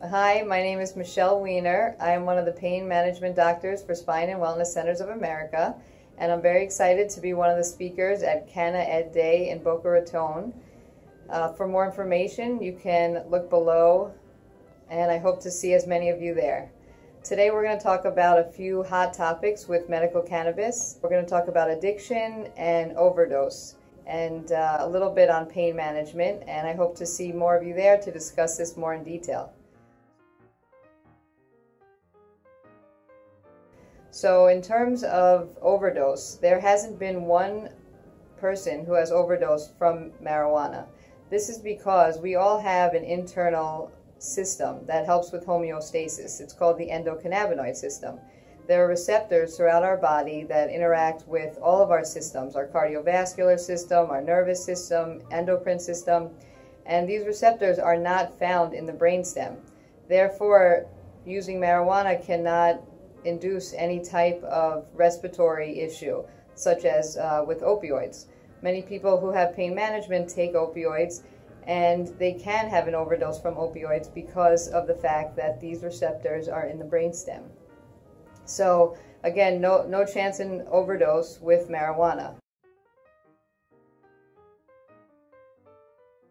Hi, my name is Michelle Weiner. I am one of the pain management doctors for Spine and Wellness Centers of America, and I'm very excited to be one of the speakers at Canna Ed Day in Boca Raton. Uh, for more information, you can look below, and I hope to see as many of you there. Today we're going to talk about a few hot topics with medical cannabis. We're going to talk about addiction and overdose and uh, a little bit on pain management, and I hope to see more of you there to discuss this more in detail. So in terms of overdose, there hasn't been one person who has overdosed from marijuana. This is because we all have an internal system that helps with homeostasis. It's called the endocannabinoid system. There are receptors throughout our body that interact with all of our systems, our cardiovascular system, our nervous system, endocrine system, and these receptors are not found in the brainstem. Therefore, using marijuana cannot induce any type of respiratory issue, such as uh, with opioids. Many people who have pain management take opioids and they can have an overdose from opioids because of the fact that these receptors are in the brainstem. So again, no, no chance in overdose with marijuana.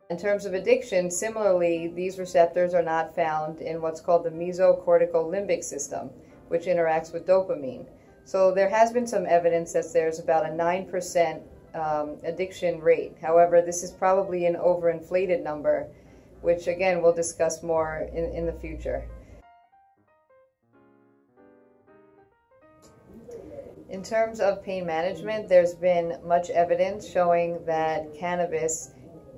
In terms of addiction, similarly, these receptors are not found in what's called the mesocortical limbic system which interacts with dopamine. So there has been some evidence that there's about a 9% um, addiction rate. However, this is probably an overinflated number, which again we'll discuss more in, in the future. In terms of pain management, there's been much evidence showing that cannabis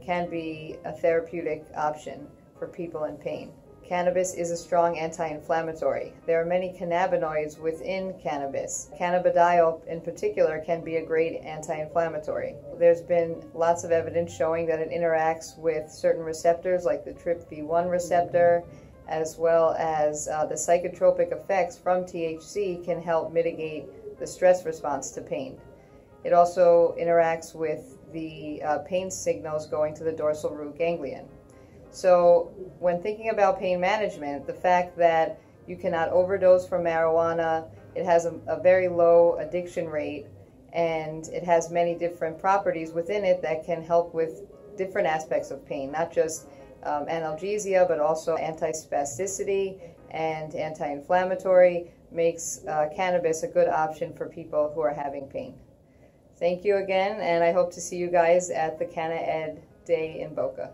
can be a therapeutic option for people in pain. Cannabis is a strong anti-inflammatory. There are many cannabinoids within cannabis. Cannabidiol in particular can be a great anti-inflammatory. There's been lots of evidence showing that it interacts with certain receptors like the TRPV1 receptor, as well as uh, the psychotropic effects from THC can help mitigate the stress response to pain. It also interacts with the uh, pain signals going to the dorsal root ganglion. So when thinking about pain management, the fact that you cannot overdose from marijuana, it has a, a very low addiction rate, and it has many different properties within it that can help with different aspects of pain, not just um, analgesia, but also anti-spasticity and anti-inflammatory, makes uh, cannabis a good option for people who are having pain. Thank you again, and I hope to see you guys at the Canna Ed Day in Boca.